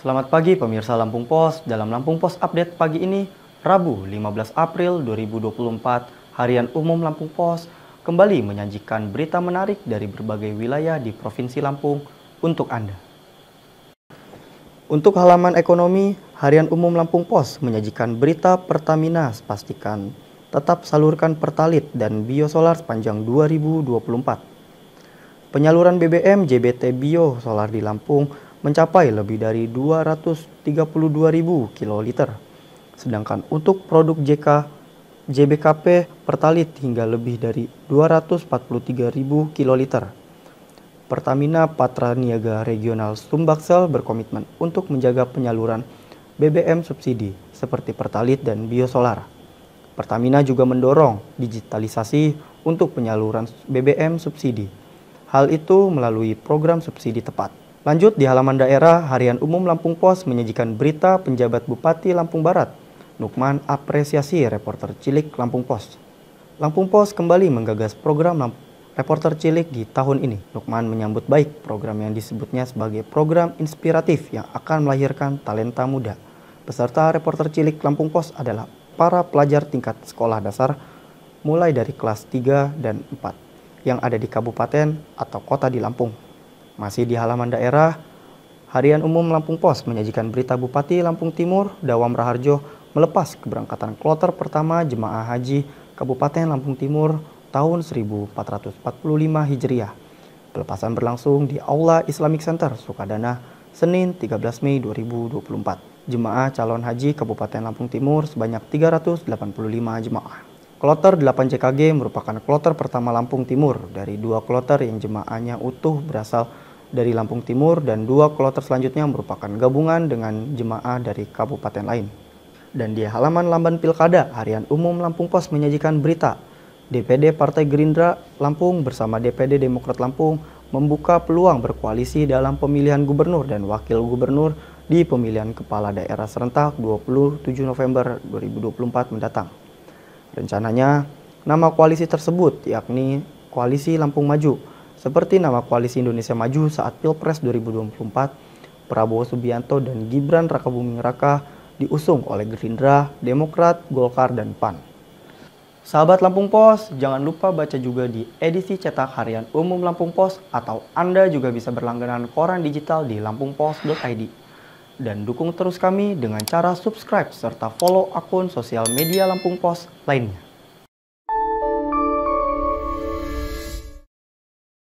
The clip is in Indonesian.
Selamat pagi pemirsa Lampung Pos. Dalam Lampung Pos update pagi ini, Rabu 15 April 2024, Harian Umum Lampung Pos kembali menyajikan berita menarik dari berbagai wilayah di Provinsi Lampung untuk Anda. Untuk halaman ekonomi, Harian Umum Lampung Pos menyajikan berita Pertamina pastikan tetap salurkan pertalit dan biosolar sepanjang 2024. Penyaluran BBM JBT Bio Solar di Lampung mencapai lebih dari 232.000 kiloliter. Sedangkan untuk produk JK JBKP pertalit hingga lebih dari 243.000 kiloliter. Pertamina Patra Niaga Regional Sumbaksel berkomitmen untuk menjaga penyaluran BBM subsidi seperti pertalit dan biosolar. Pertamina juga mendorong digitalisasi untuk penyaluran BBM subsidi. Hal itu melalui program subsidi tepat. Lanjut di halaman daerah, Harian Umum Lampung Pos menyajikan berita penjabat Bupati Lampung Barat. Nukman apresiasi reporter cilik Lampung Pos. Lampung Pos kembali menggagas program Lamp reporter cilik di tahun ini. Nukman menyambut baik program yang disebutnya sebagai program inspiratif yang akan melahirkan talenta muda. Peserta reporter cilik Lampung Pos adalah para pelajar tingkat sekolah dasar mulai dari kelas 3 dan 4 yang ada di kabupaten atau kota di Lampung. Masih di halaman daerah, Harian Umum Lampung Pos menyajikan berita Bupati Lampung Timur, Dawam Raharjo, melepas keberangkatan kloter pertama jemaah haji Kabupaten Lampung Timur tahun 1445 Hijriah. Pelepasan berlangsung di Aula Islamic Center, Sukadana, Senin 13 Mei 2024. Jemaah calon haji Kabupaten Lampung Timur sebanyak 385 jemaah. Kloter 8 JKG merupakan kloter pertama Lampung Timur dari dua kloter yang jemaahnya utuh berasal dari Lampung Timur dan dua kloter selanjutnya merupakan gabungan dengan jemaah dari kabupaten lain. Dan di halaman Lamban Pilkada, Harian Umum Lampung Pos menyajikan berita DPD Partai Gerindra Lampung bersama DPD Demokrat Lampung membuka peluang berkoalisi dalam pemilihan gubernur dan wakil gubernur di pemilihan kepala daerah serentak 27 November 2024 mendatang. Rencananya, nama koalisi tersebut yakni Koalisi Lampung Maju seperti nama Koalisi Indonesia Maju saat Pilpres 2024, Prabowo Subianto dan Gibran Rakabuming Raka diusung oleh Gerindra, Demokrat, Golkar, dan PAN. Sahabat Lampung Pos, jangan lupa baca juga di edisi cetak harian umum Lampung Pos atau Anda juga bisa berlangganan koran digital di lampungpos.id. Dan dukung terus kami dengan cara subscribe serta follow akun sosial media Lampung Pos lainnya.